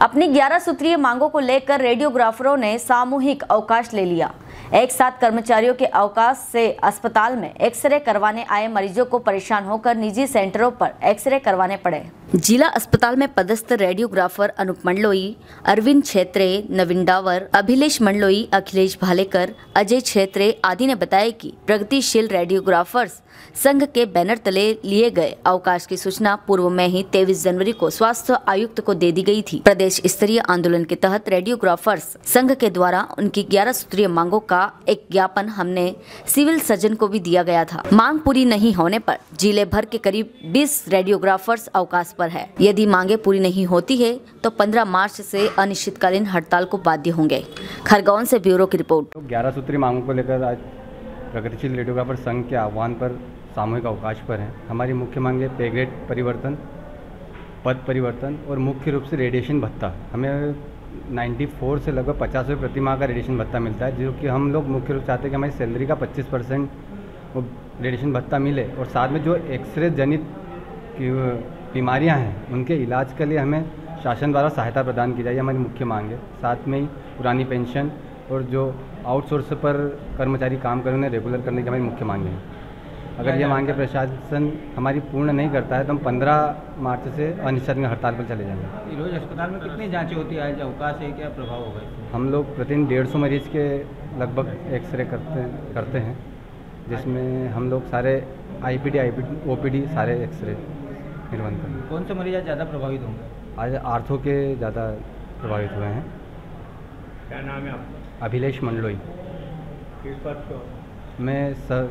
अपनी 11 सूत्रीय मांगों को लेकर रेडियोग्राफरों ने सामूहिक अवकाश ले लिया। एक साथ कर्मचारियों के अवकाश से अस्पताल में एक्सरे करवाने आए मरीजों को परेशान होकर निजी सेंटरों पर एक्सरे करवाने पड़े। जिला अस्पताल में पदस्थ रेडियोग्राफर अनुप मंडलोई, अरविंद छेत्रे, नवीन डावर, अभिलेश मंडलोई, अखिलेश भालेकर, अजय छेत्रे आदि ने बताया कि प्रगतिशील रेडियोग्राफर्स संघ के बैनर तले लिए गए अवकाश की सूचना पूर्व में ही 23 जनवरी को स्वास्थ्य आयुक्त को दे दी गई थी। प्रदेश स्तरीय आंदोलन के तहत रेडियोग्राफर्स संघ के द्वारा उनकी 11 सूत्रीय मांगों का एक ज्ञापन हमने सिविल सर्जन को भी दिया गया था। मांग पूरी नहीं होने पर ज़िले भर के करीब 20 रेडियोग्राफर्स अवकाश पर है। यदि मांगे पूरी नहीं होती है तो 15 मार्च से अनिश्चितकालीन हड़ताल को बाध्य होंगे। खरगोन से ब्यूरो की रिपोर्ट। ग्यारह सूत्री मांगों को लेकर आज प्रगतिशील रेडियोग्राफर संघ के आह्वान पर सामूहिक अवकाश पर है। हमारी मुख्य मांग है पे परिवर्तन, पद परिवर्तन और मुख्य रूप से रेडिएशन भत्ता। हमें 94 से लगभग पचास रुपये प्रति माह का रेडिएशन भत्ता मिलता है, जो कि हम लोग मुख्य रूप से चाहते हैं कि हमारी सैलरी का 25 परसेंट वो रेडिएशन भत्ता मिले। और साथ में जो एक्सरे जनित बीमारियाँ हैं, उनके इलाज के लिए हमें शासन द्वारा सहायता प्रदान की जाए हमारी मुख्य मांग है। साथ में ही पुरानी पेंशन और जो आउटसोर्स पर कर्मचारी काम कर उन्हें रेगुलर करने की हमारी मुख्य मांग है। अगर ये मांगे प्रशासन हमारी पूर्ण नहीं करता है तो हम 15 मार्च से अनिश्चित में हड़ताल पर चले जाएँगे। रोज अस्पताल में कितनी जांचें होती है? अवकाश है क्या? प्रभाव होगा हम लोग प्रतिदिन डेढ़ सौ मरीज़ के लगभग एक्सरे करते हैं करते हैं जिसमें हम लोग सारे I P D O P D सारे एक्सरे निर्वहन करते हैं। कौन से मरीज़ आज ज़्यादा प्रभावित होंगे? आज आर्थो के ज़्यादा प्रभावित हुए हैं। क्या नाम है आपका? अभिलेष मंडलोई। किस पद मैं सर